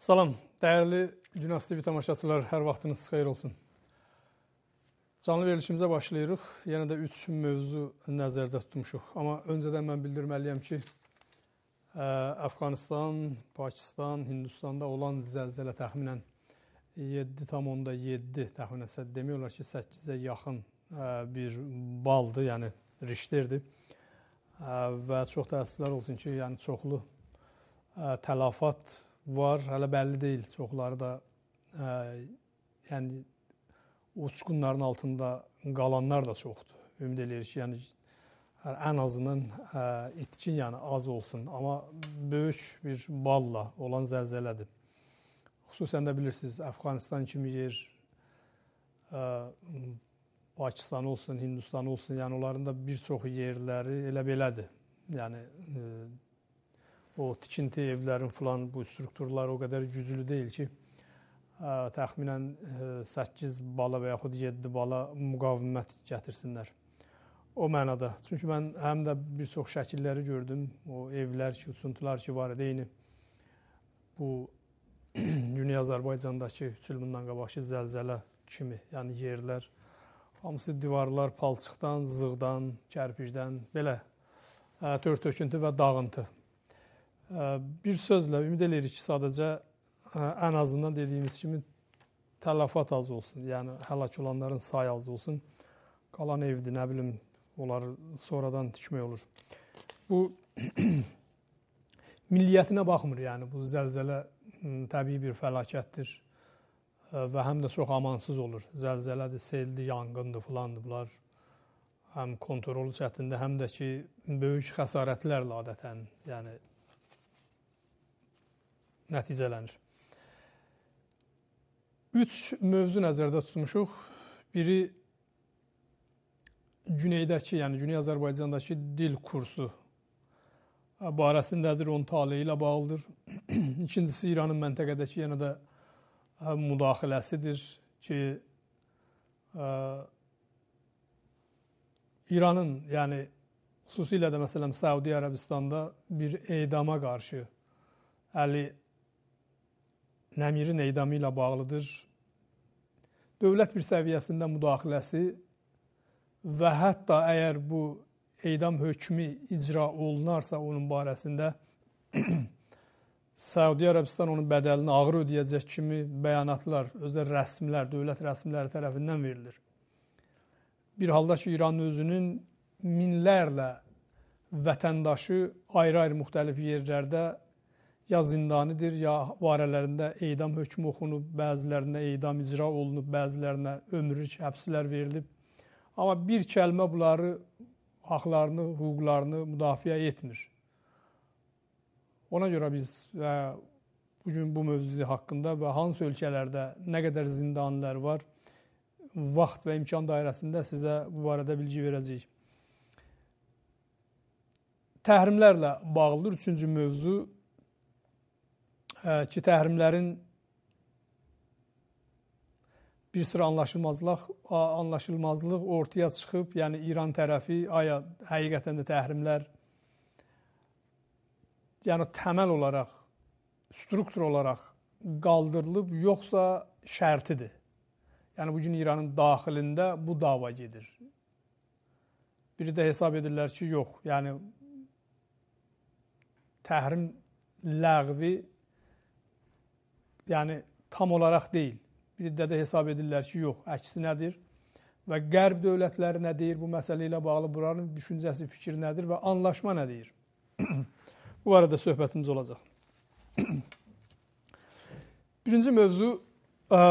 Salam, dəyərli Dünyas TV tamaşaçılar, hər vaxtınız xeyir olsun. Canlı verilişimizə başlayırıq. Yenə də 3 mövzu nəzərdə tutmuşuq. Amma öncədən mən bildirməliyəm ki, Əfqanistan, Pakistan, Hindistanda olan zəlzələ təxminən 7,7 təxminən demək olar ki, 8-ə yaxın bir baldır, yəni Richterdir. Və çox təəssüflər olsun ki, yəni çoxlu tələfat var, hələ bəlli deyil. Çoxları da ə, yəni uçqunların altında qalanlar da çoxdur. Ümid eləyirik ki, yəni ən azından ə, itkin yəni az olsun, amma böyük bir balla olan zəlzələdir. Xüsusən də bilirsiniz, Əfqanistan kimi yer ə, Pakistan olsun, Hindistan olsun, yəni onların da bir çox yerləri elə belədir. Yəni ə, o tikinti evlərin filan bu strukturlar o qədər güclü deyil ki, ə, təxminən 8 bala və yaxud 7 bala müqavimət gətirsinlər. O mənada. Çünki mən həm də bir çox şəkilləri gördüm. O evlər ki, uçuntular ki var idi. Eyni bu Güney Azərbaycandakı 3 il bundan qabaqki zəlzələ kimi, yəni yerlər hamısı divarlar palçıqdan, zığdan, kərpicdən belə tör töküntü və dağıntı bir sözlə ümid eləyirik ki, sadəcə ən azından dediyimiz kimi tələfat az olsun. Yəni həlak olanların sayı az olsun. Qalan evdir, nə bilim, onları sonradan tikmək olur. Bu milliyyətinə baxmır, yəni bu zəlzələ təbii bir fəlakətdir və həm də çox amansız olur. Zəlzələdir, seldir, yanğındır, filandır bunlar. Həm kontrolu çətindir, həm də ki, böyük xəsarətlərlə adətən, yəni nəticələnir. Üç mövzu nəzərdə tutmuşuq. Biri güneydəki, yəni Güney Azərbaycandakı dil kursu barəsindədir, onun taleyi ilə bağlıdır. İkincisi İranın məntəqədəki yenə də müdaxiləsidir ki, ə, İranın, yəni xüsusilə də məsələn Səudi Ərəbistanda bir edama qarşı əli Nəmirin edamı ilə bağlıdır. Dövlət bir səviyyəsində müdaxiləsi və hətta əgər bu edam hökmü icra olunarsa onun barəsində Səudi Ərəbistan onun bədəlini ağır ödəyəcək kimi bəyanatlar, özləri rəsmilər, dövlət rəsmiləri tərəfindən verilir. Bir halda ki, İran özünün minlərlə vətəndaşı ayrı-ayrı müxtəlif yerlərdə ya zindanidir, ya varələrində edam hökmü oxunub, bəzilərində edam icra olunub, bəzilərinə ömürlük həbslər verilib. Amma bir kəlmə bunları haqlarını, hüquqlarını müdafiə etmir. Ona görə biz və bu gün bu mövzu haqqında və hansı ölkələrdə nə qədər zindanilər var, vaxt və imkan dairəsində sizə bu barədə bilgi verəcəyik. Təhrimlərlə bağlıdır üçüncü mövzu ki, təhrimlərin bir sıra anlaşılmazlıq, anlaşılmazlıq ortaya çıxıb, yəni İran tərəfi aya həqiqətən də təhrimlər yəni təməl olaraq, struktur olaraq qaldırılıb, yoxsa şərtidir. Yəni bu gün İranın daxilində bu dava gedir. Biri də hesab edirlər ki, yox, yəni təhrim ləğvi yəni tam olaraq deyil. Bir də də hesab edirlər ki, yox, əksi nədir? Və qərb dövlətləri nə deyir bu məsələ ilə bağlı, buranın düşüncəsi, fikri nədir və anlaşma nə deyir? bu barədə söhbətimiz olacaq. Birinci mövzu, ə,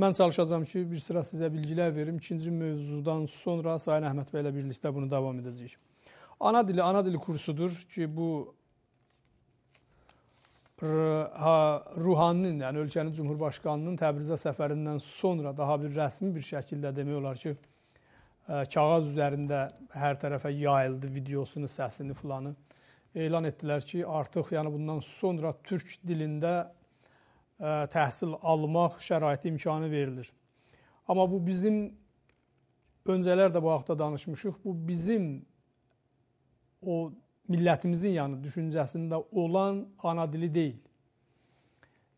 mən çalışacağam ki, bir sıra sizə bilgilər verim. İkinci mövzudan sonra Sayın Əhməd bəy ilə birlikdə bunu davam edəcəyik. Ana dili, ana dili kursudur ki, bu Ruhaninin, yəni ölkənin cümhurbaşqanının Təbrizə səfərindən sonra daha bir rəsmi bir şəkildə demək olar ki, kağız üzərində hər tərəfə yayıldı videosunu, səsini filanı. Elan etdilər ki, artıq yəni bundan sonra türk dilində təhsil almaq şəraiti imkanı verilir. Amma bu bizim öncələr də bu haqda danışmışıq. Bu bizim o millətimizin yəni düşüncəsində olan ana dili deyil.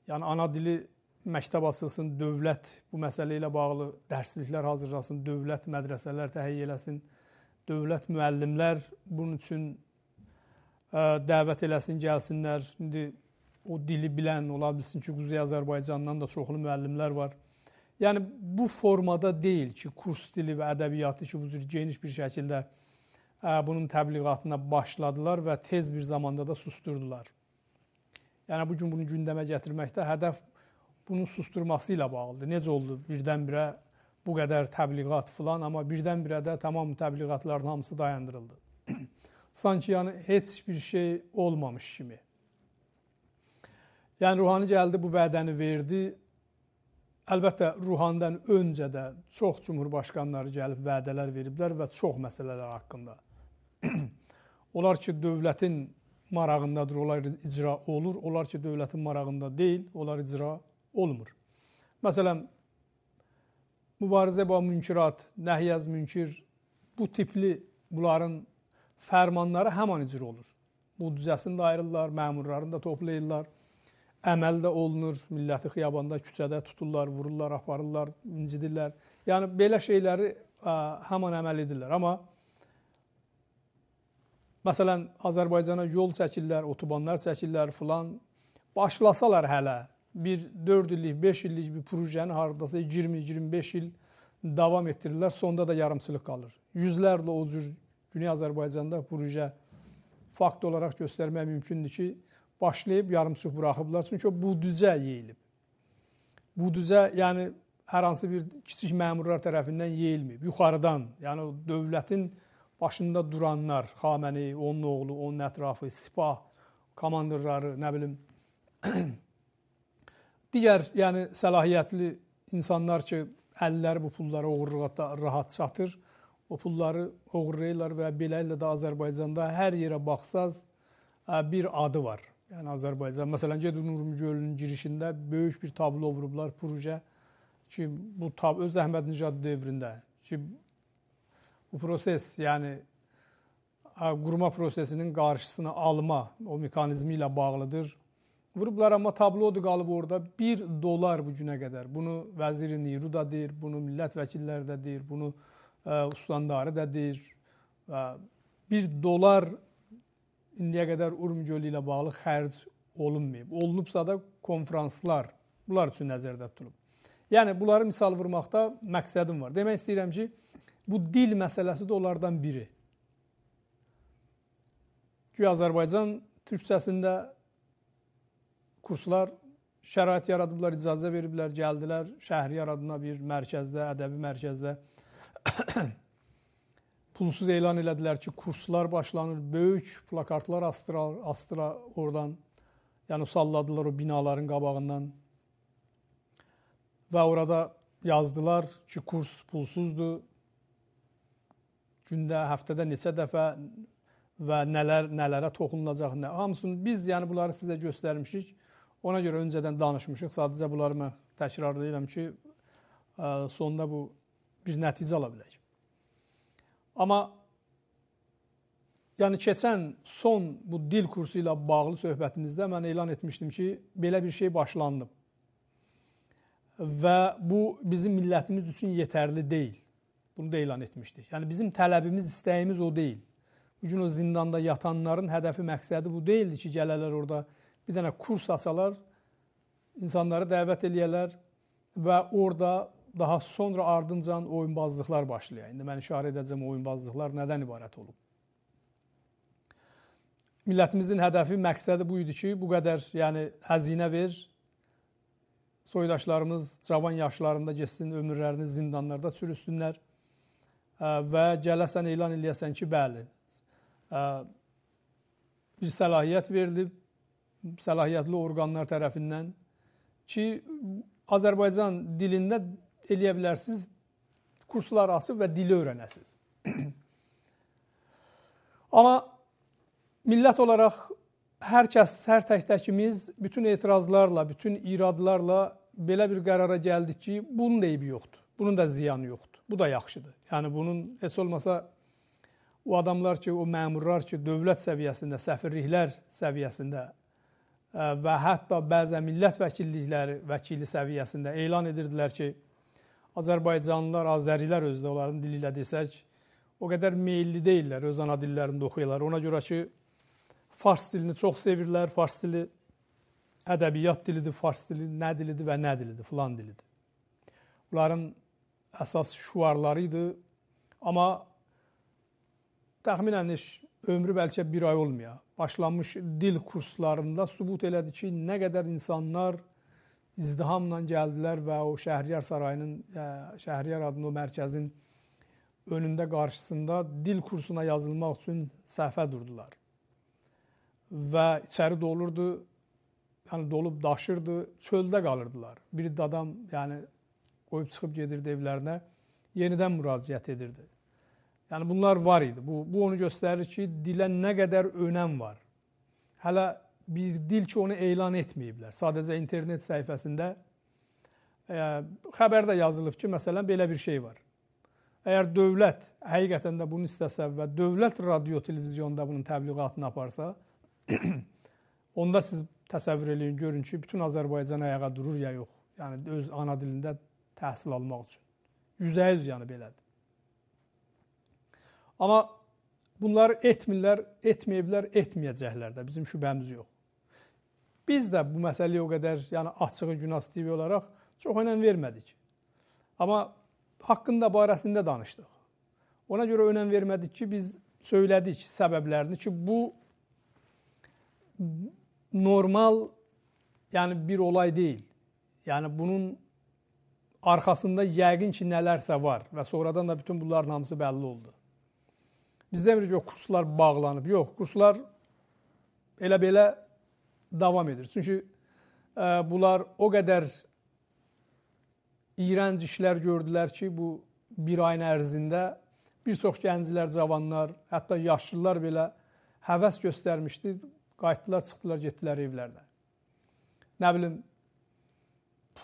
Yəni ana dili məktəb açılsın, dövlət bu məsələ ilə bağlı dərsliklər hazırlasın, dövlət mədrəsələr təhiyyə eləsin, dövlət müəllimlər bunun üçün dəvət eləsin, gəlsinlər. İndi o dili bilən ola bilsin ki, Quzey Azərbaycandan da çoxlu müəllimlər var. Yəni bu formada deyil ki, kurs dili və ədəbiyyatı ki, bu cür geniş bir şəkildə bunun təbliğatına başladılar və tez bir zamanda da susturdular. Yəni bu gün bunu gündəmə gətirməkdə hədəf bunun susturması ilə bağlıdır. Necə oldu birdən-birə bu qədər təbliğat filan, amma birdən-birə də tamam təbliğatların hamısı dayandırıldı. Sanki yəni heç bir şey olmamış kimi. Yəni Ruhani gəldi, bu vədəni verdi. Əlbəttə Ruhandan öncə də çox cümhurbaşqanları gəlib vədələr veriblər və çox məsələlər haqqında. onlar ki, dövlətin marağındadır, onlar icra olur. Onlar ki, dövlətin marağında deyil, onlar icra olmur. Məsələn, mübarizə və münkirat, nəhyəz münkir bu tipli bunların fərmanları həman icra olur. Bu düzəsini də ayırırlar, məmurlarını da toplayırlar əməl də olunur. Milləti xiyabanda, küçədə tuturlar, vururlar, aparırlar, incidirlər. Yəni belə şeyləri həmin əməl edirlər. Amma məsələn Azərbaycana yol çəkirlər, otobanlar çəkirlər filan. Başlasalar hələ bir 4 illik, 5 illik bir projenin hardasa 20-25 il davam etdirirlər, sonda da yarımçılıq qalır. Yüzlərlə o cür Güney Azərbaycanda proje fakt olaraq göstərmək mümkündür ki, başlayıb yarımçıq buraxıblar. Çünki o budcə yeyilib. Budcə, yəni hər hansı bir kiçik məmurlar tərəfindən yeyilməyib. Yuxarıdan, yəni dövlətin başında duranlar, Xaməni, onun oğlu, onun ətrafı, sipah komandorları, nə bilim digər, yəni səlahiyyətli insanlar ki, əlləri bu pullara oğurluqda rahat çatır. O pulları oğurlayırlar və beləliklə də Azərbaycanda hər yerə baxsaz bir adı var. Yəni Azərbaycan, məsələn, Gedun Urmic gölünün girişində böyük bir tablo vurublar proje ki, bu tab öz Əhməd Nijad dövründə ki, bu proses, yəni qurma prosesinin qarşısını alma o mexanizmi ilə bağlıdır. Vurublar, amma tablodur qalıb orada 1 dolar bu günə qədər. Bunu vəziri Niru da deyir, bunu millət vəkilləri də deyir, bunu ə, ustandarı da deyir. Ə, 1 dolar indiyə qədər Urm gölü ilə bağlı xərc olunmayıb. Olunubsa da konfranslar bunlar üçün nəzərdə tutulub. Yəni bunları misal vurmaqda məqsədim var. Demək istəyirəm ki, bu dil məsələsi də onlardan biri. Güya Azərbaycan türkçəsində kurslar şərait yaradıblar, icazə veriblər, gəldilər Şəhriyə adına bir mərkəzdə, ədəbi mərkəzdə pulsuz elan elədilər ki, kurslar başlanır, böyük plakatlar astıra, astıra oradan, yəni salladılar o binaların qabağından. Və orada yazdılar ki, kurs pulsuzdur. Gündə, həftədə neçə dəfə və nələr nələrə toxunulacaq, nə hamısını biz yəni bunları sizə göstərmişik. Ona görə öncədən danışmışıq. Sadəcə bunları mən təkrarlayıram ki, sonda bu bir nəticə ala bilək. Amma yəni keçən son bu dil kursu ilə bağlı söhbətimizdə mən elan etmişdim ki, belə bir şey başlandı. Və bu bizim millətimiz üçün yetərli deyil. Bunu da elan etmişdik. Yəni bizim tələbimiz, istəyimiz o deyil. Bu gün o zindanda yatanların hədəfi, məqsədi bu deyildi ki, gələlər orada bir dənə kurs açalar, insanları dəvət eləyələr və orada daha sonra ardıncan oyunbazlıqlar başlayır. İndi mən işarə edəcəm oyunbazlıqlar nədən ibarət olub. Millətimizin hədəfi, məqsədi bu idi ki, bu qədər yəni həzinə ver, soydaşlarımız cavan yaşlarında getsin, ömürlərini zindanlarda çürüsünlər və gələsən elan eləyəsən ki, bəli, bir səlahiyyət verilib, səlahiyyətli orqanlar tərəfindən ki, Azərbaycan dilində eləyə bilərsiniz, kurslar açıb və dili öyrənəsiniz. Amma millət olaraq hər kəs, hər tək-təkimiz bütün etirazlarla, bütün iradlarla belə bir qərara gəldik ki, bunun da eybi yoxdur. Bunun da ziyanı yoxdur. Bu da yaxşıdır. Yəni bunun heç olmasa o adamlar ki, o məmurlar ki, dövlət səviyyəsində, səfirliklər səviyyəsində və hətta bəzən millət vəkillikləri vəkili səviyyəsində elan edirdilər ki, Azərbaycanlılar, Azərilər özdə onların dili ilə desək, o qədər meylli deyillər, öz ana dillərində oxuyurlar. Ona görə ki, fars dilini çox sevirlər, fars dili ədəbiyyat dilidir, fars dili nə dilidir və nə dilidir, filan dilidir. Bunların əsas şüarları idi. Amma təxminən ömrü bəlkə bir ay olmaya başlanmış dil kurslarında sübut elədi ki, nə qədər insanlar izdihamla gəldilər və o Şəhriyar sarayının, Şəhriyar adlı o mərkəzin önündə qarşısında dil kursuna yazılmaq üçün səhvə durdular. Və içəri dolurdu, yəni dolub daşırdı, çöldə qalırdılar. Bir adam, yəni qoyub çıxıb gedirdi evlərinə, yenidən müraciət edirdi. Yəni bunlar var idi. Bu bu onu göstərir ki, dilə nə qədər önəm var. Hələ bir dil ki, onu elan etməyiblər. Sadəcə internet səhifəsində e, xəbərdə yazılıb ki, məsələn belə bir şey var. Əgər dövlət həqiqətən də bunu istəsə və dövlət radio televiziyonda bunun təbliğatını aparsa, onda siz təsəvvür eləyin, görün ki, bütün Azərbaycan ayağa durur ya yox. Yəni öz ana dilində təhsil almaq üçün. 100% yəni belədir. Amma bunları etmirlər, etməyiblər, etməyəcəklər də. Bizim şübhəmiz yox. Biz də bu məsələyə o qədər, yəni açığı Günas TV olaraq çox önəm vermədik. Amma haqqında barəsində danışdıq. Ona görə önəm vermədik ki, biz söylədik səbəblərini ki, bu normal yəni bir olay deyil. Yəni bunun arxasında yəqin ki, nələrsə var və sonradan da bütün bunların hamısı bəlli oldu. Biz demirik ki, o kurslar bağlanıb. Yox, kurslar elə belə davam edir. Çünki ə, e, bunlar o qədər iyrənc işlər gördülər ki, bu bir ayın ərzində bir çox gənclər, cavanlar, hətta yaşlılar belə həvəs göstərmişdi. Qayıtdılar, çıxdılar, getdilər evlərinə. Nə bilim,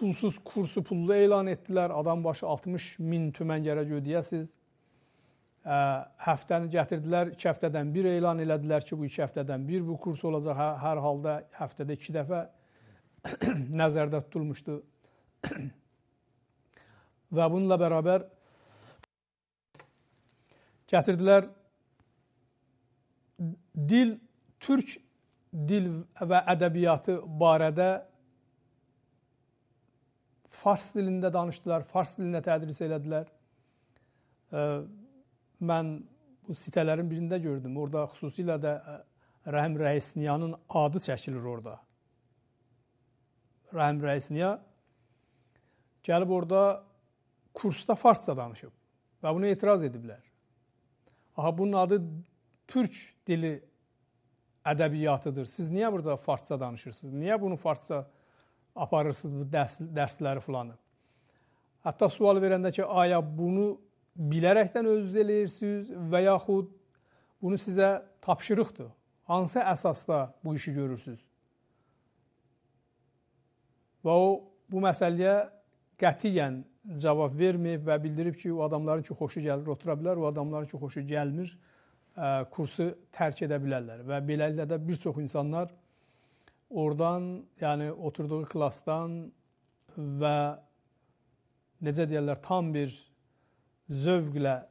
pulsuz kursu pullu elan etdilər. Adam başı 60 min tümən gərək ödəyəsiz həftəni gətirdilər, iki həftədən bir elan elədilər ki, bu iki həftədən bir bu kurs olacaq. Hər, hər halda həftədə iki dəfə nəzərdə tutulmuşdu. Və bununla bərabər gətirdilər dil, türk dil və ədəbiyyatı barədə fars dilində danışdılar, fars dilində tədris elədilər mən bu sitələrin birində gördüm. Orada xüsusilə də Rəhim Rəisniyanın adı çəkilir orada. Rəhim Rəisniya gəlib orada kursda farsça danışıb və bunu etiraz ediblər. Aha bunun adı türk dili ədəbiyyatıdır. Siz niyə burada farsça danışırsınız? Niyə bunu farsça aparırsınız bu dərs, dərsləri filanı? Hətta sual verəndə ki, aya bunu bilərəkdən özünüz eləyirsiniz və yaxud bunu sizə tapşırıqdır. Hansı əsasda bu işi görürsüz? Və o bu məsələyə qətiyyən cavab verməyib və bildirib ki, o adamların ki, xoşu gəlir, otura bilər, o adamların ki, xoşu gəlmir, kursu tərk edə bilərlər və beləliklə də bir çox insanlar oradan, yəni oturduğu klassdan və necə deyirlər, tam bir zövqlə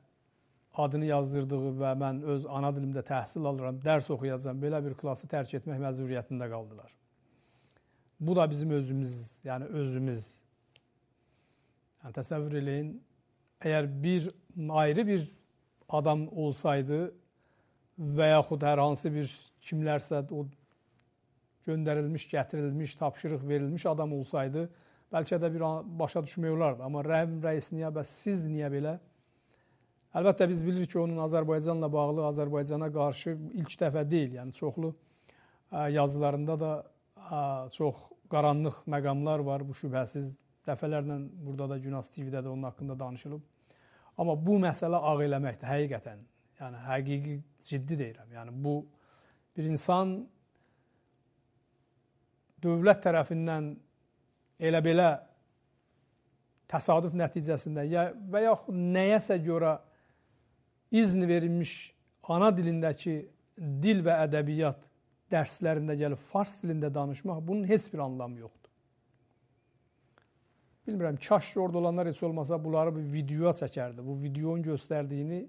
adını yazdırdığı və mən öz ana dilimdə təhsil alıram, dərs oxuyacam, belə bir klassı tərk etmək məcburiyyətində qaldılar. Bu da bizim özümüz, yəni özümüz. Yəni təsəvvür eləyin, əgər bir ayrı bir adam olsaydı və yaxud hər hansı bir kimlərsə o göndərilmiş, gətirilmiş, tapşırıq verilmiş adam olsaydı, bəlkə də bir başa düşmək olardı. Amma rəhim rəis niyə bəs siz niyə belə? Əlbəttə biz bilirik ki, onun Azərbaycanla bağlı Azərbaycana qarşı ilk dəfə deyil. Yəni çoxlu yazılarında da çox qaranlıq məqamlar var, bu şübhəsiz. Dəfələrlə burada da Günas TV-də də onun haqqında danışılıb. Amma bu məsələ ağ eləməkdir həqiqətən. Yəni həqiqi ciddi deyirəm. Yəni bu bir insan dövlət tərəfindən elə belə təsadüf nəticəsində ya və yaxud nəyəsə görə izn verilmiş ana dilindəki dil və ədəbiyyat dərslərində gəlib fars dilində danışmaq bunun heç bir anlamı yoxdur. Bilmirəm, kaş ki orada olanlar heç olmasa bunları bir videoya çəkərdi. Bu videonun göstərdiyini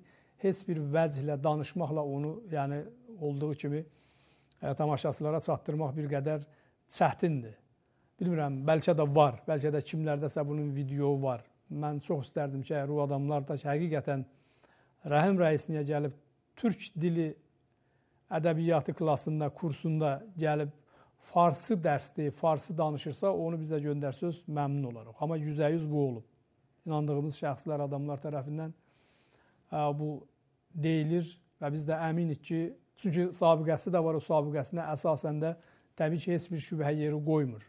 heç bir vəclə danışmaqla onu, yəni olduğu kimi ə, tamaşaçılara çatdırmaq bir qədər çətindir. Bilmirəm, bəlkə də var, bəlkə də kimlərdəsə bunun videosu var. Mən çox istərdim ki, əgər o adamlar da ki, həqiqətən Rəhim rəisliyə gəlib türk dili ədəbiyyatı klassında, kursunda gəlib farsı dərsdir, farsı danışırsa, onu bizə göndərsəz məmnun olarıq. Amma 100% bu olub. İnandığımız şəxslər, adamlar tərəfindən bu deyilir və biz də əminik ki, çünki sabiqəsi də var, o sabiqəsinə əsasən də təbii ki, heç bir şübhə yeri qoymur.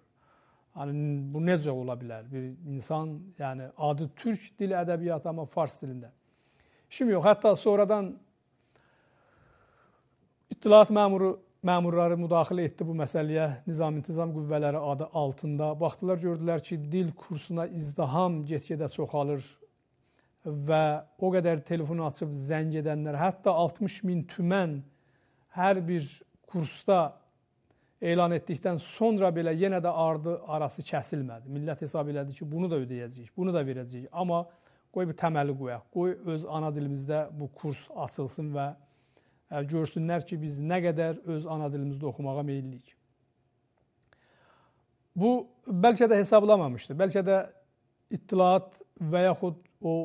Yəni bu necə ola bilər? Bir insan, yəni adı türk dili ədəbiyyatı amma fars dilində. İşim yox. Hətta sonradan İttilat məmuru məmurları müdaxilə etdi bu məsələyə. Nizam-intizam qüvvələri adı altında baxdılar, gördülər ki, dil kursuna izdiham get-gedə çoxalır və o qədər telefonu açıb zəng edənlər, hətta 60 min tümən hər bir kursda elan etdikdən sonra belə yenə də ardı arası kəsilmədi. Millət hesab elədi ki, bunu da ödəyəcəyik, bunu da verəcəyik. Amma qoy bir təməli qoyaq. Qoy öz ana dilimizdə bu kurs açılsın və e, görsünlər ki, biz nə qədər öz ana dilimizdə oxumağa meyilliyik. Bu bəlkə də hesablamamışdı. Bəlkə də ittilat və yaxud o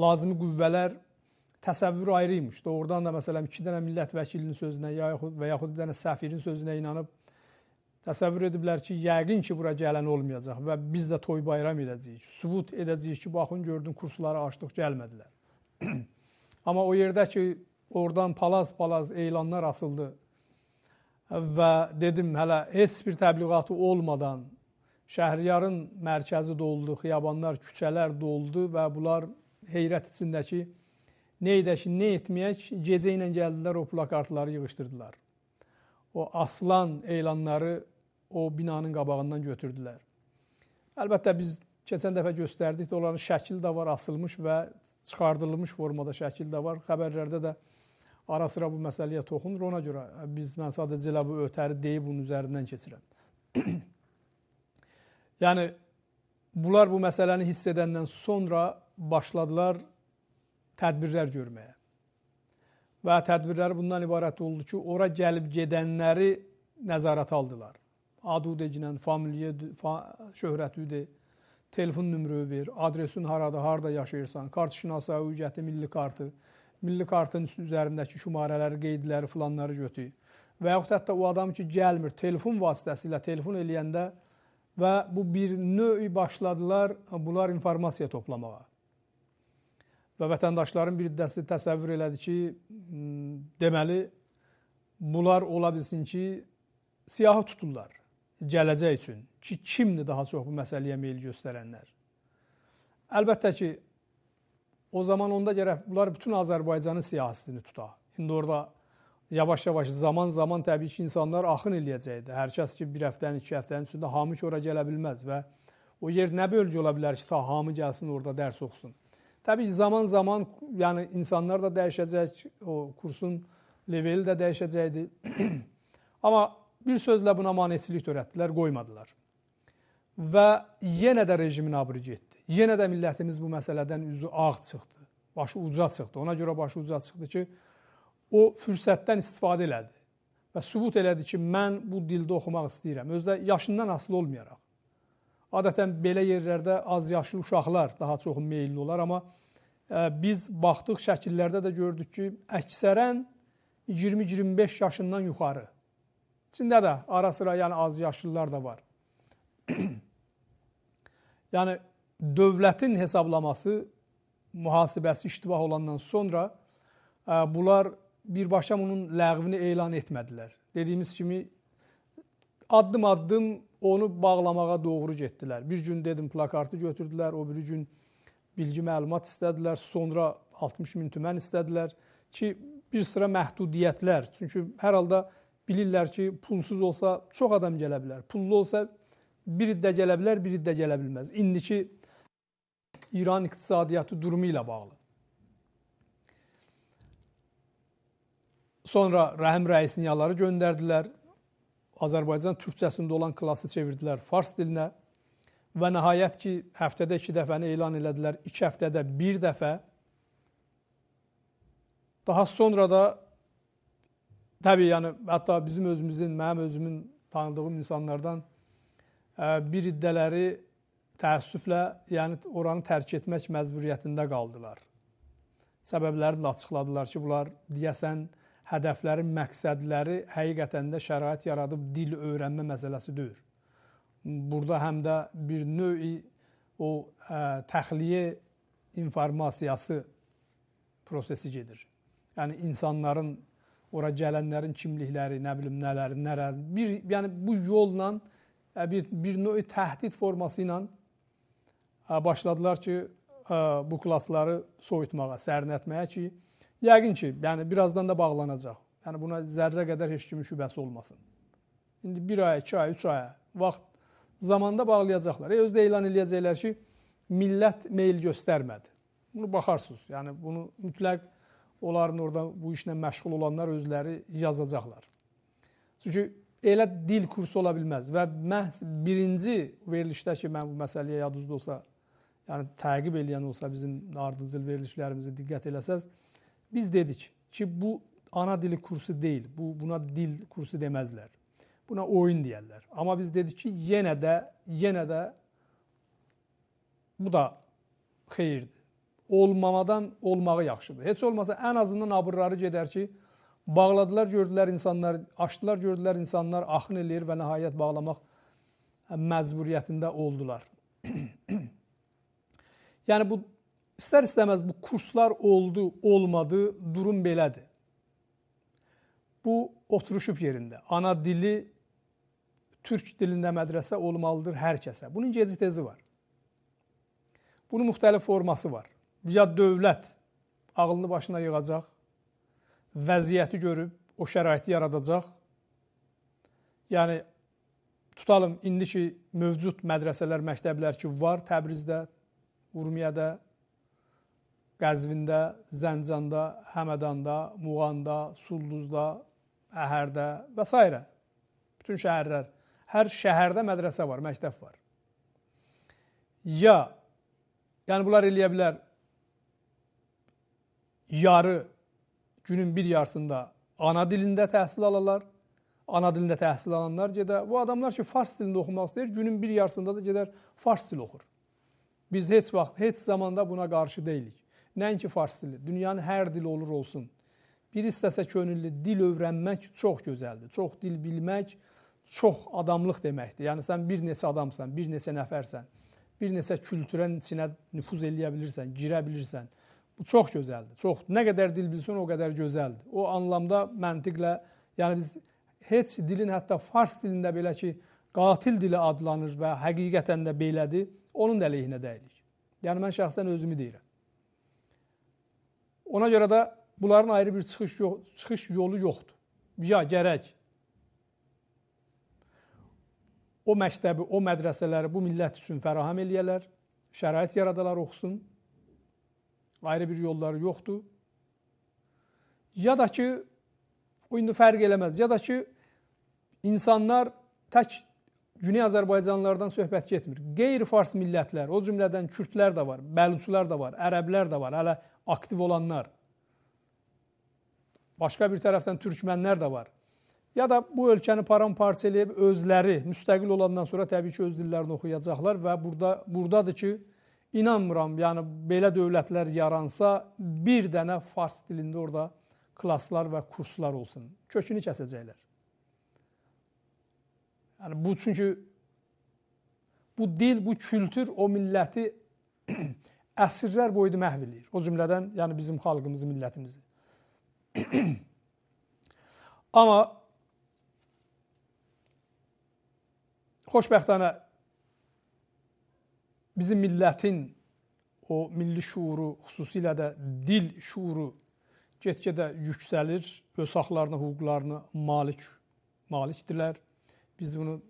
lazımi qüvvələr təsəvvür ayrı imiş. Doğrudan da məsələn 2 dənə millət vəkilinin sözünə ya yaxud və yaxud bir dənə səfirin sözünə inanıb təsəvvür ediblər ki, yəqin ki, bura gələn olmayacaq və biz də toy bayram edəcəyik. Sübut edəcəyik ki, baxın gördün kursları açdıq, gəlmədilər. Amma o yerdə ki, oradan palaz-palaz elanlar asıldı və dedim hələ heç bir təbliğatı olmadan Şəhriyarın mərkəzi doldu, xiyabanlar, küçələr doldu və bunlar heyrət içindəki nə edək, nə etməyək, gecə ilə gəldilər o plakartları yığışdırdılar. O aslan elanları o binanın qabağından götürdülər. Əlbəttə biz keçən dəfə göstərdik də onların şəkil də var asılmış və çıxardılmış formada şəkil də var. Xəbərlərdə də ara sıra bu məsələyə toxunur. Ona görə biz mən sadəcə elə bu ötəri deyib bunun üzərindən keçirəm. yəni bunlar bu məsələni hiss edəndən sonra başladılar tədbirlər görməyə. Və tədbirləri bundan ibarət oldu ki, ora gəlib gedənləri nəzarət aldılar adı deginən, familiyə, fa şöhrətidir, telefon nömrə ver, adresin harada, harda yaşayırsan, kart şinasa hüccəti, milli kartı, milli kartın üzərindəki şumarələri, qeydləri, filanları götür. Və yaxud hətta o adam ki, gəlmir, telefon vasitəsilə telefon eləyəndə və bu bir növ başladılar bunlar informasiya toplamağa. Və vətəndaşların bir dəsti təsəvvür elədi ki, deməli, bunlar ola bilsin ki, siyahı tuturlar gələcək üçün ki, kimdir daha çox bu məsələyə meyil göstərənlər? Əlbəttə ki, o zaman onda gərək bunlar bütün Azərbaycanın siyasətini tuta. İndi orada yavaş-yavaş zaman-zaman təbii ki, insanlar axın eləyəcəkdir. Hər kəs ki, bir həftənin, iki həftənin içində hamı ki, ora gələ bilməz və o yer nə bölgə ola bilər ki, ta hamı gəlsin orada dərs oxusun. Təbii ki, zaman-zaman yəni insanlar da dəyişəcək, o kursun leveli də dəyişəcəkdir. Amma Bir sözlə buna maneçilik törətdilər, qoymadılar. Və yenə də rejimin abrı getdi. Yenə də millətimiz bu məsələdən üzü ağ çıxdı. Başı uca çıxdı. Ona görə başı uca çıxdı ki, o fürsətdən istifadə elədi və sübut elədi ki, mən bu dildə oxumaq istəyirəm. Özdə yaşından asılı olmayaraq. Adətən belə yerlərdə az yaşlı uşaqlar daha çox meylli olar, amma ə, biz baxdıq şəkillərdə də gördük ki, əksərən 20-25 yaşından yuxarı İçində də ara sıra yəni az yaşlılar da var. yəni dövlətin hesablaması mühasibəsi iştibah olandan sonra ə, bunlar birbaşa bunun ləğvini elan etmədilər. Dediyimiz kimi addım-addım onu bağlamağa doğru getdilər. Bir gün dedim plakartı götürdülər, o biri gün bilgi məlumat istədilər, sonra 60 min tümən istədilər ki, bir sıra məhdudiyyətlər. Çünki hər halda bilirlər ki, pulsuz olsa çox adam gələ bilər. Pullu olsa bir iddə gələ bilər, bir iddə gələ bilməz. İndiki İran iqtisadiyyatı durumu ilə bağlı. Sonra Rəhim Rəisniyaları göndərdilər. Azərbaycan türkcəsində olan klası çevirdilər fars dilinə və nəhayət ki, həftədə iki dəfəni elan elədilər, iki həftədə bir dəfə. Daha sonra da təbii, yəni hətta bizim özümüzün, mənim özümün tanıdığım insanlardan bir iddələri təəssüflə, yəni oranı tərk etmək məcburiyyətində qaldılar. Səbəblərini də açıqladılar ki, bunlar deyəsən hədəfləri, məqsədləri həqiqətən də şərait yaradıb dil öyrənmə məsələsi deyil. Burada həm də bir növ o ə, təxliyə informasiyası prosesi gedir. Yəni insanların ora gələnlərin kimlikləri, nə bilim nələri, nələr bir yəni bu yolla bir bir növ təhdid forması ilə başladılar ki, bu klassları soyutmağa, sərinətməyə ki, yəqin ki, yəni birazdan da bağlanacaq. Yəni buna zərrə qədər heç kimin şübhəsi olmasın. İndi 1 ay, 2 ay, 3 aya vaxt zamanda bağlayacaqlar. E, özdə elan eləyəcəklər ki, millət meyil göstərmədi. Bunu baxarsınız. Yəni bunu mütləq onların orada bu işlə məşğul olanlar özləri yazacaqlar. Çünki elə dil kursu ola bilməz və məhz birinci verilişdə ki, mən bu məsələyə yadınızda olsa yəni təqib eləyən olsa bizim ardıcıl verilişlərimizi diqqət eləsəz, biz dedik ki, bu ana dili kursu deyil. Bu buna dil kursu deməzlər. Buna oyun deyərlər. Amma biz dedik ki, yenə də yenə də bu da xeyirdir. Olmamadan olmağı yaxşıdır. Heç olmasa ən azından abırları gedər ki, bağladılar, gördülər insanlar, açdılar, gördülər insanlar axın eləyir və nəhayət bağlamaq məcburiyyətində oldular. Yəni bu istər-istəməz bu kurslar oldu, olmadı, durum belədir. Bu oturuşub yerində. Ana dili türk dilində mədrəsə olmalıdır hər kəsə. Bunun geci tezi var. Bunun müxtəlif forması var. Ya dövlət ağlını başına yığacaq, vəziyyəti görüb o şəraiti yaradacaq. Yəni tutalım indiki mövcud mədrəsələr, məktəblər ki var Təbrizdə, Urmiyədə, Qəzvində, Zəncanda, Həmədanda, Muğanda, Sulduzda, Əhərdə və s. Bütün şəhərlər, hər şəhərdə mədrəsə var, məktəb var. Ya, yəni bunlar eləyə bilər yarı günün bir yarısında ana dilində təhsil alalar, ana dilində təhsil alanlar gedər. Bu adamlar ki, fars dilində oxumaq istəyir, günün bir yarısında da gedər fars dili oxur. Biz heç vaxt, heç zamanda buna qarşı deyilik. Nəinki fars dili, dünyanın hər dili olur olsun. Bir istəsə könüllü dil öyrənmək çox gözəldir. Çox dil bilmək çox adamlıq deməkdir. Yəni sən bir neçə adamsan, bir neçə nəfərsən, bir neçə kültürün içinə nüfuz eləyə bilirsən, girə bilirsən. Bu çox gözəldir. Çox nə qədər dil bilsən, o qədər gözəldir. O anlamda məntiqlə, yəni biz heç dilin hətta fars dilində belə ki, qatil dili adlanır və həqiqətən də belədir onun da əleyhinə dəyilik. Yəni mən şəxsən özümü deyirəm. Ona görə də bunların ayrı bir çıxış yox, çıxış yolu yoxdur. Ya gərək o məktəbi, o mədrəsələri bu millət üçün fərahəm eləyələr, şərait yaradalar, oxusun. Ayrı bir yolları yoxdur. Ya da ki, o indi fərq eləməz. Ya da ki, insanlar tək Güney Azərbaycanlılardan söhbət getmir. Qeyri-fars millətlər, o cümlədən kürdlər də var, bəluçular da var, ərəblər də var, hələ aktiv olanlar. Başqa bir tərəfdən türkmənlər də var. Ya da bu ölkəni paramparça eləyib özləri müstəqil olandan sonra təbii ki öz dillərini oxuyacaqlar və burada burdadır ki, inanmıram, yəni belə dövlətlər yaransa bir dənə fars dilində orada klasslar və kurslar olsun. Kökünü kəsəcəklər. Yəni bu çünki bu dil, bu kültür o milləti əsrlər boyu məhv eləyir. O cümlədən yəni bizim xalqımızı, millətimizi. Amma xoşbəxtənə bizim millətin o milli şuuru, xüsusilə də dil şuuru get-gedə yüksəlir, öz haqlarına, hüquqlarına malik malikdirlər. Biz bunu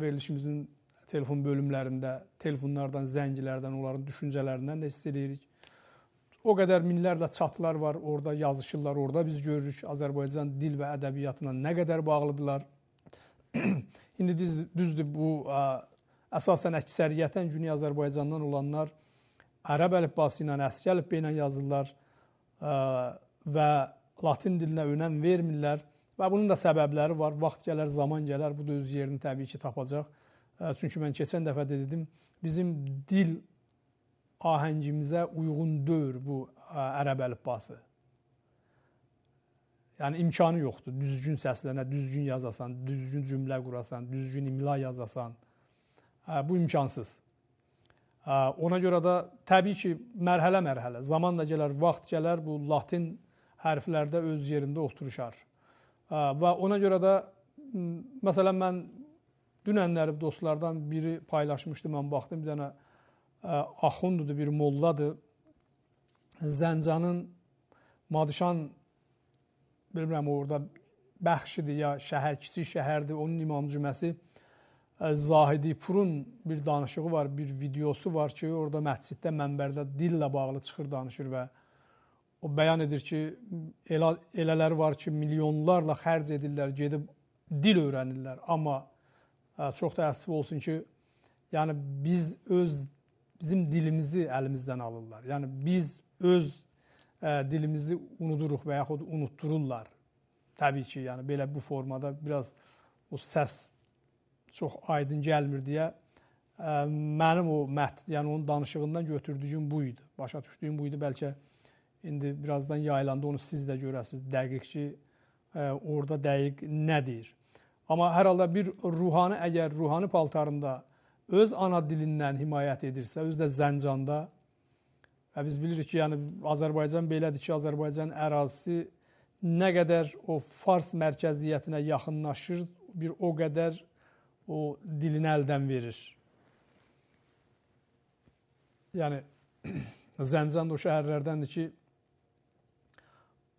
verilişimizin telefon bölümlərində, telefonlardan, zənglərdən, onların düşüncələrindən də hiss edirik. o qədər minlərlə çatlar var, orada yazışırlar, orada biz görürük Azərbaycan dil və ədəbiyyatına nə qədər bağlıdırlar. İndi düz, düzdür bu ə, əsasən əksəriyyətən Güney Azərbaycandan olanlar ərəb əlifbası ilə, əski əlifba ilə yazırlar ə, və latin dilinə önəm vermirlər və bunun da səbəbləri var. Vaxt gələr, zaman gələr, bu da öz yerini təbii ki tapacaq. Ə, çünki mən keçən dəfə də dedim, bizim dil ahəngimizə uyğun deyil bu ə, ərəb əlifbası. Yəni imkanı yoxdur. Düzgün səslənə, düzgün yazasan, düzgün cümlə qurasan, düzgün imla yazasan. Ə, bu imkansız. Ona görə də təbii ki, mərhələ-mərhələ, zaman da gələr, vaxt gələr, bu latin hərflərdə öz yerində oturuşar. Və ona görə də məsələn mən dünənləri dostlardan biri paylaşmışdı, mən baxdım bir dənə axundudur, bir molladır. Zəncanın Madişan bilmirəm orada bəxşidir ya şəhər, kiçik şəhərdir, onun imam cüməsi Zahidi Purun bir danışığı var, bir videosu var ki, orada məsciddə, mənbərdə dillə bağlı çıxır, danışır və o bəyan edir ki, elə elələri var ki, milyonlarla xərc edirlər, gedib dil öyrənirlər, amma çox təəssüf olsun ki, yəni biz öz bizim dilimizi əlimizdən alırlar. Yəni biz öz ə, dilimizi unuduruq və yaxud unutdururlar. Təbii ki, yəni belə bu formada biraz o səs çox aydın gəlmir deyə ə, mənim o mət, yəni onun danışığından götürdüyüm bu idi. Başa düşdüyüm bu idi. Bəlkə indi birazdan yayılanda onu siz də görəsiniz dəqiq ki, ə, orada dəqiq nə deyir. Amma hər halda bir ruhani əgər ruhani paltarında öz ana dilindən himayət edirsə, özü də Zəncanda və biz bilirik ki, yəni Azərbaycan belədir ki, Azərbaycan ərazisi nə qədər o fars mərkəziyyətinə yaxınlaşır, bir o qədər o dilini əldən verir. Yəni Zəncan o şəhərlərdəndir ki,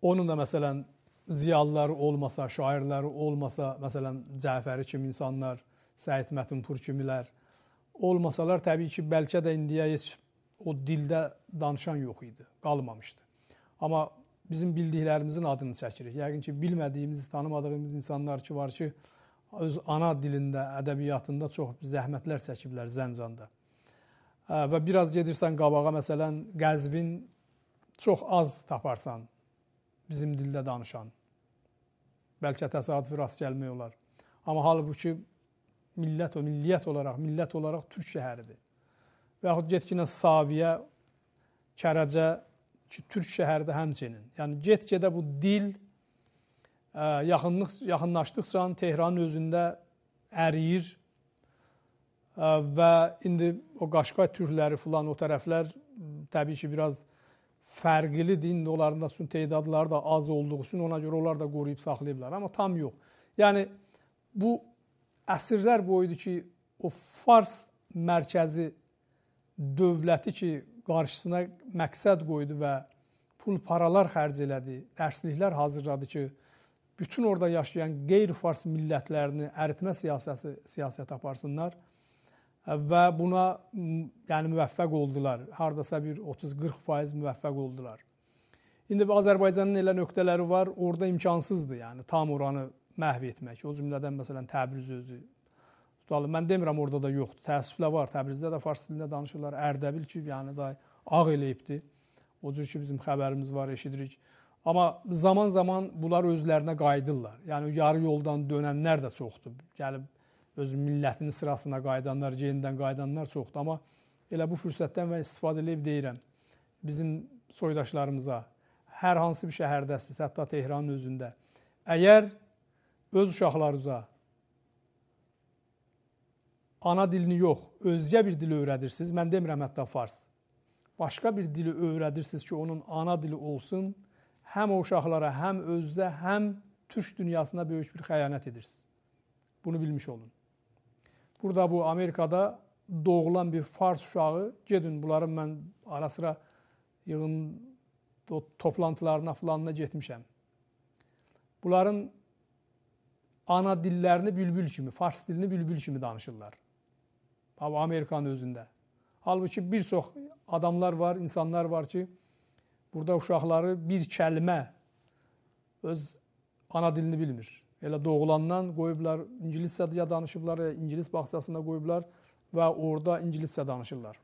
onun da məsələn ziyalıları olmasa, şairləri olmasa, məsələn Cəfəri kimi insanlar, Səid Mətinpur kimilər, olmasalar təbii ki, bəlkə də indiyə heç o dildə danışan yox idi, qalmamışdı. Amma bizim bildiklərimizin adını çəkirik. Yəqin ki, bilmədiyimiz, tanımadığımız insanlar ki, var ki, öz ana dilində, ədəbiyyatında çox zəhmətlər çəkiblər Zəncanda. Və biraz gedirsən qabağa, məsələn, Qəzvin çox az taparsan bizim dildə danışan. Bəlkə təsadüfi rast gəlmək olar. Amma halbuki millət o milliyyət olaraq, millət olaraq türk şəhəridir. Və yaxud get-gedə Saviyə, Kərəcə ki, türk şəhərdə həmçinin. Yəni get-gedə bu dil ə, yaxınlıq yaxınlaşdıqca Tehranın özündə əriyir ə, və indi o Qaşqay türkləri filan o tərəflər təbii ki, biraz fərqlidir. İndi onların da üçün tədadları da az olduğu üçün ona görə onlar da qoruyub saxlayıblar, amma tam yox. Yəni bu əsrlər boyudur ki, o Fars mərkəzi dövləti ki, qarşısına məqsəd qoydu və pul paralar xərc elədi, dərsliklər hazırladı ki, bütün orada yaşayan qeyri-fars millətlərini əritmə siyasəti siyasət aparsınlar və buna yəni müvəffəq oldular. Hardasa bir 30-40% müvəffəq oldular. İndi Azərbaycanın elə nöqtələri var, orada imkansızdır, yəni tam oranı məhv etmək. O cümlədən məsələn Təbriz özü tutalım. Mən demirəm orada da yoxdur. Təəssüflə var. Təbrizdə də fars dilində danışırlar. Ərdəbil ki, yəni da ağ eləyibdi. O cür ki bizim xəbərimiz var, eşidirik. Amma zaman-zaman bunlar özlərinə qayıdırlar. Yəni yarı yoldan dönənlər də çoxdur. Gəlib öz millətinin sırasına qayıdanlar, yenidən qayıdanlar çoxdur. Amma elə bu fürsətdən mən istifadə edib deyirəm. Bizim soydaşlarımıza hər hansı bir şəhərdəsiz, hətta Tehranın özündə əgər öz uşaqlarınıza ana dilini yox, özgə bir dili öyrədirsiniz. Mən demirəm hətta fars. Başqa bir dili öyrədirsiniz ki, onun ana dili olsun. Həm o uşaqlara, həm özünüzə, həm türk dünyasına böyük bir xəyanət edirsiniz. Bunu bilmiş olun. Burada bu Amerikada doğulan bir fars uşağı, gedin bunların mən ara sıra yığın toplantılarına falanına getmişəm. Bunların ana dillərini bülbül kimi, fars dilini bülbül kimi danışırlar. Amerikanın özündə. Halbuki bir çox adamlar var, insanlar var ki, burada uşaqları bir kəlmə öz ana dilini bilmir. Elə doğulandan qoyublar ingiliscə danışıblar, ingilis bağçasında qoyublar və orada ingiliscə danışırlar.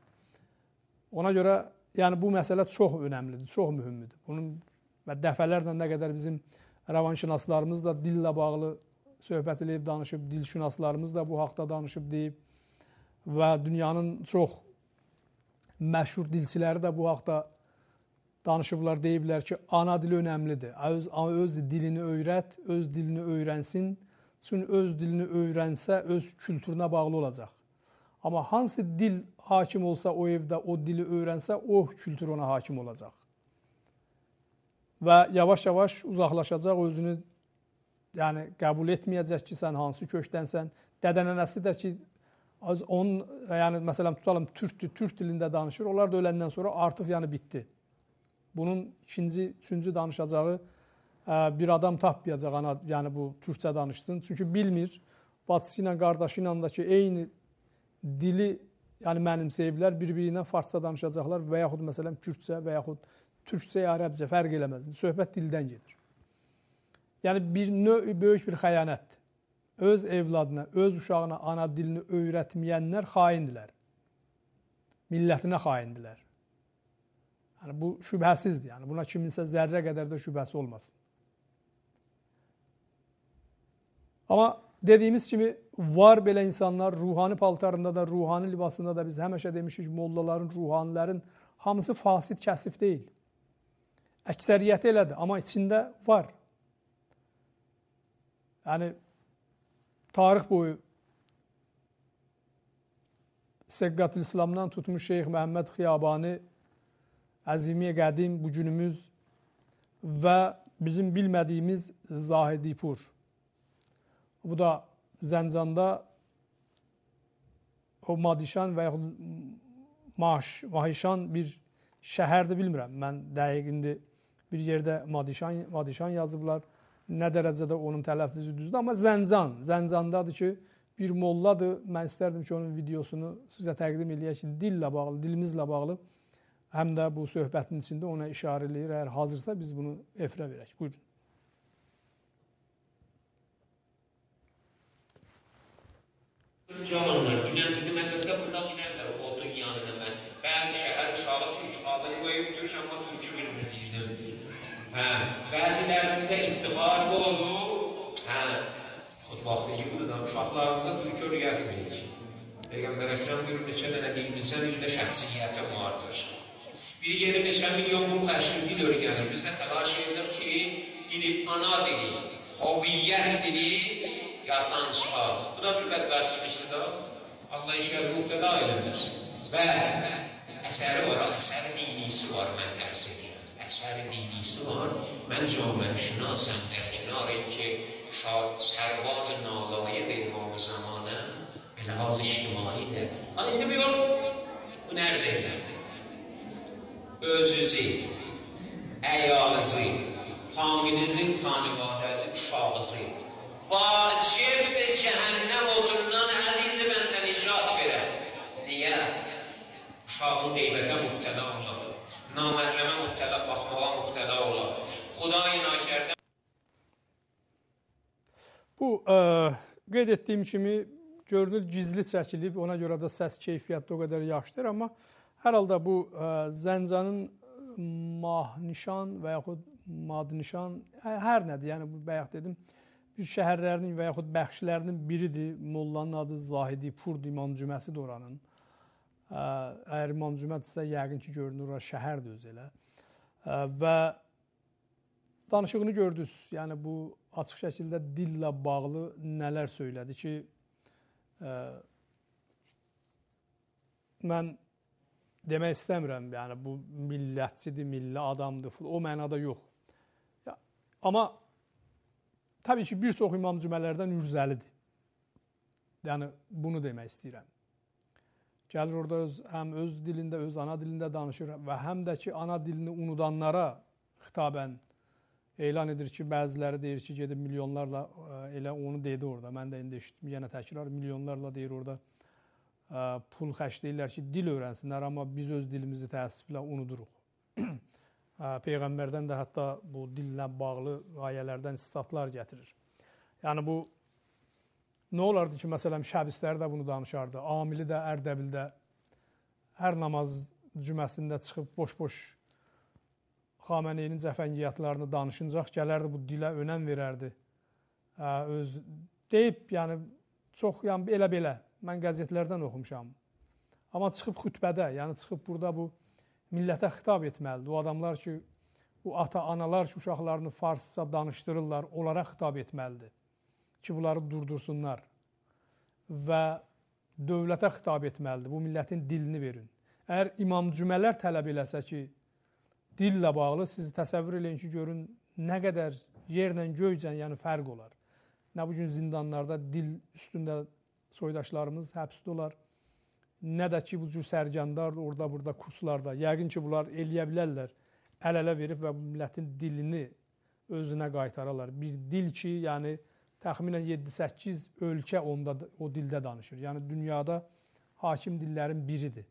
Ona görə yəni bu məsələ çox önəmlidir, çox mühümdür. Bunun və dəfələrlə nə qədər bizim rəvanşünaslarımız da dillə bağlı söhbət edib danışıb, dilşünaslarımız da bu haqqda danışıb deyib və dünyanın çox məşhur dilçiləri də bu haqqda danışıblar, deyiblər ki, ana dili önəmlidir. Öz, öz dilini öyrət, öz dilini öyrənsin. Çünki öz dilini öyrənsə, öz kültürünə bağlı olacaq. Amma hansı dil hakim olsa o evdə, o dili öyrənsə, o kültür ona hakim olacaq. Və yavaş-yavaş uzaqlaşacaq, özünü yəni qəbul etməyəcək ki, sən hansı kökdənsən. Dədənənəsi də ki, onun yəni məsələn tutalım türkdür, türk dilində danışır. Onlar da öləndən sonra artıq yəni bitdi. Bunun ikinci, üçüncü danışacağı bir adam tapmayacaq yəni bu türkçə danışsın. Çünki bilmir. Bacısı ilə, qardaşı ilə da ki, eyni dili yəni mənimsəyiblər, bir-biri ilə farsça danışacaqlar və yaxud məsələn kürdcə və yaxud türkcə ərəbcə fərq eləməz. Söhbət dildən gedir. Yəni bir növ böyük bir xəyanətdir. Öz evladına, öz uşağına ana dilini öyrətməyənlər xaindirlər. Millətinə xaindirlər. Yəni bu şübhəsizdir. Yəni buna kiminsə zərrə qədər də şübhəsi olmasın. Amma Dediyimiz kimi var belə insanlar ruhani paltarında da, ruhani libasında da biz həmişə demişik mollaların, ruhanilərin hamısı fasid kəsif deyil. Əksəriyyəti elədir, amma içində var. Yəni tarix boyu Səqqatül İslamdan tutmuş Şeyx Məhəmməd Xiyabani, Əzimi Qədim bu günümüz və bizim bilmədiyimiz Zahidi Pur. Bu da Zəncanda o Madişan və yaxud Maş, Mahişan bir şəhərdir bilmirəm. Mən dəqiq indi bir yerdə Madişan, Madişan yazıblar. Nə dərəcədə onun tələffüzü düzdür, amma Zəncan, Zəncandadır ki, bir molladır. Mən istərdim ki, onun videosunu sizə təqdim eləyək ki, dillə bağlı, dilimizlə bağlı həm də bu söhbətin içində ona işarə eləyir. Əgər hazırsa biz bunu efirə verək. Buyurun. Cavanlar, dünənki mədrəsədə bundan dinərlər, odun yanına mən. Bəzi şəhər uşağı türk adını qoyub türk, amma türkü bilmir deyirdim. Hə, bəzilərimizdə iftixar olub, hə, xudbaqlı yığılır da, uşaqlarımıza türk öyrətməyik. Peyğəmbər Əkrəm buyurur, neçə dənə dil bilsən, ildə şəxsiyyəti vardır. Bir yeri neçə milyon bu xərşin dil öyrənir. Bizdə təlaş edilir ki, dili ana dili, hoviyyət dili, yaddan çıxar. Bu da bir bədbəxtçilikdir da. Allah işgal mübtəda eləməsin. Və əsəri var, əsəri dinisi var, mən dərs edirəm. Əsəri dinisi var. Mən camə şinasəm, dərkinar et ki, sərvaz nalayıq imam zamanı belhaz ictimaidir. Hani indi bir yol bu nərz edir. Özünüzü, əyalınızı, familinizin, xanivadəsi, uşağınızı, vacibdir cəhənnəm odundan əzizi məndə nicat verə. Niyə? Uşağın qeybətə mübtəla olar. Namərləmə mübtəla, baxmağa mübtəla olar. Xuday nakərdə Bu ə, e, qeyd etdiyim kimi görünür gizli çəkilib, ona görə də səs keyfiyyəti o qədər yaxşıdır, amma hər halda bu e, Zəncanın mahnişan və yaxud madnişan hə, hər nədir? Yəni bu bayaq dedim, bir şəhərlərinin və yaxud bəxşlərinin biridir. Mollanın adı Zahidi Purd İmam Cüməsidir oranın. Əgər İmam Cümədirsə, yəqin ki, görünür ora şəhərdir öz elə. Və danışığını gördünüz. Yəni bu açıq şəkildə dillə bağlı nələr söylədi ki, mən demək istəmirəm, yəni bu millətçidir, milli adamdır, o mənada yox. Ya, amma Təbii ki, bir çox imam cümələrdən ürzəlidir. Yəni bunu demək istəyirəm. Gəlir orada öz həm öz dilində, öz ana dilində danışır və həm də ki, ana dilini unudanlara xitabən elan edir ki, bəziləri deyir ki, gedib milyonlarla e, elə onu dedi orada. Mən də indi eşitdim, yenə təkrar milyonlarla deyir orada pul xərcləyirlər ki, dil öyrənsinlər, amma biz öz dilimizi təəssüflə unuduruq. peyğəmbərdən də hətta bu dillə bağlı ayələrdən istatlar gətirir. Yəni bu nə olardı ki, məsələn, şəbisləri də bunu danışardı. Amili də Ərdəbildə hər namaz cüməsində çıxıb boş-boş Xameneyinin cəfəngiyyatlarını danışıncaq gələrdi bu dilə önəm verərdi. Öz deyib, yəni çox, yəni elə belə mən qəzetlərdən oxumuşam. Amma çıxıb xütbədə, yəni çıxıb burada bu millətə xitab etməlidir. O adamlar ki, o ata-analar ki, uşaqlarını farsça danışdırırlar, onlara xitab etməlidir ki, bunları durdursunlar və dövlətə xitab etməlidir. Bu millətin dilini verin. Əgər imam cümələr tələb eləsə ki, dillə bağlı siz təsəvvür eləyin ki, görün nə qədər yerlə göycən, yəni fərq olar. Nə bu gün zindanlarda dil üstündə soydaşlarımız həbsdə olar, nə də ki, bu cür sərgəndar orada burada kurslarda. Yəqin ki, bunlar eləyə bilərlər. Əl-ələ verib və bu millətin dilini özünə qaytararlar. Bir dil ki, yəni təxminən 7-8 ölkə onda o dildə danışır. Yəni dünyada hakim dillərin biridir.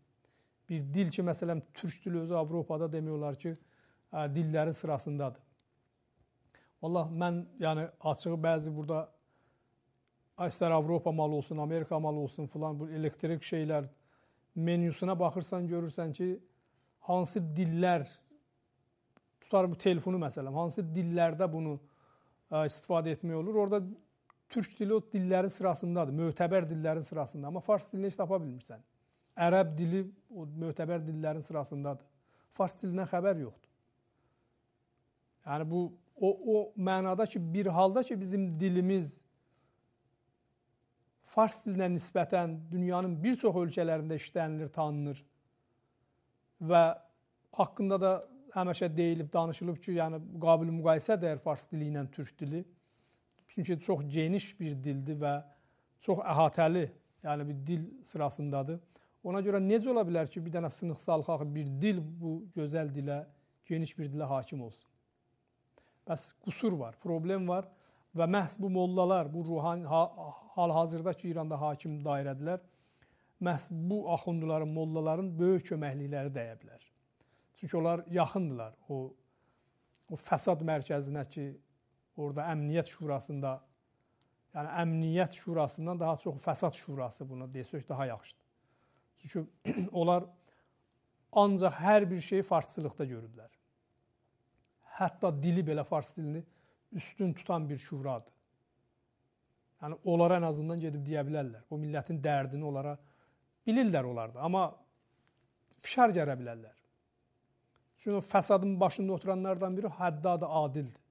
Bir dil ki, məsələn, türk dili özü Avropada demək olar ki, dillərin sırasındadır. Vallah mən yəni açığı bəzi burada istər Avropa malı olsun, Amerika malı olsun filan bu elektrik şeylər menyusuna baxırsan görürsən ki, hansı dillər tutar bu telefonu məsələn, hansı dillərdə bunu ə, istifadə etmək olur. Orada türk dili o dillərin sırasındadır, mötəbər dillərin sırasında, amma fars dilini heç tapa bilmirsən. Ərəb dili o mötəbər dillərin sırasındadır. Fars dilindən xəbər yoxdur. Yəni bu o o mənada ki, bir halda ki, bizim dilimiz fars dilinə nisbətən dünyanın bir çox ölkələrində işlənilir, tanınır və haqqında da həmişə deyilib, danışılıb ki, yəni qabil müqayisədir fars dili ilə türk dili. Çünki çox geniş bir dildir və çox əhatəli, yəni bir dil sırasındadır. Ona görə necə ola bilər ki, bir dənə sınıq-salxaq bir dil bu gözəl dilə, geniş bir dilə hakim olsun? Bəs qusur var, problem var və məhz bu mollalar, bu ruhani hal-hazırda ki, İranda hakim dairədilər, məhz bu axunduların, mollaların böyük köməklikləri dəyə bilər. Çünki onlar yaxındılar o o fəsad mərkəzinə ki, orada əmniyyət şurasında, yəni əmniyyət şurasından daha çox fəsad şurası buna desək daha yaxşıdır. Çünki onlar ancaq hər bir şeyi farsçılıqda görüblər. Hətta dili belə fars dilini üstün tutan bir şuradır. Yəni onlara ən azından gedib deyə bilərlər. O millətin dərdini onlara bilirlər onlarda, amma fişar gələ bilərlər. Çünki o fəsadın başında oturanlardan biri Həddad Adildir.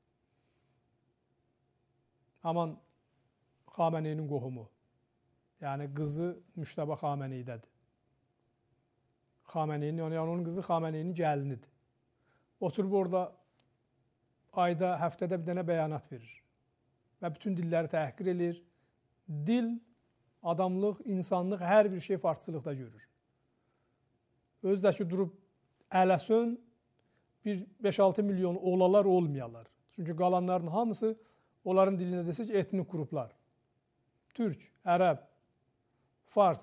Aman Xameneyinin qohumu. Yəni qızı Müştəbə Xameneydədir. Xameneyin, yəni onun qızı Xameneyinin gəlinidir. Oturub orada ayda, həftədə bir dənə bəyanat verir. Və bütün dilləri təhqir eləyir. Dil, adamlıq, insanlıq, hər bir şey farsçılıqda görür. Özü də ki, durub ələsön bir 5-6 milyon olalar olmayalar. Çünki qalanların hamısı onların dilində desək etnik qruplar. Türk, ərəb, fars,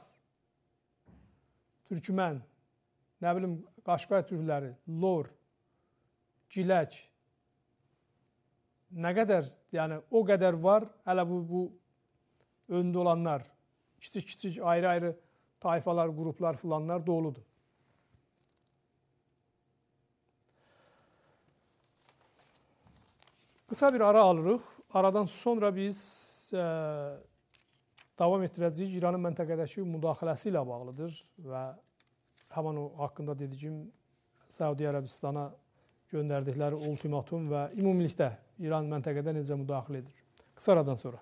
türkmən, nə bilim, qaşqay türləri, lor, gilək, nə qədər, yəni o qədər var, hələ bu, bu öndə olanlar, kiçik-kiçik, ayrı-ayrı tayfalar, qruplar filanlar doludur. Qısa bir ara alırıq. Aradan sonra biz ə, davam etdirəcəyik. İranın məntəqədəki müdaxiləsi ilə bağlıdır və həmin o haqqında dediyim Səudiyyə Ərəbistana göndərdikləri ultimatum və ümumilikdə İran məntəqədə necə müdaxilə edir. Qısa aradan sonra.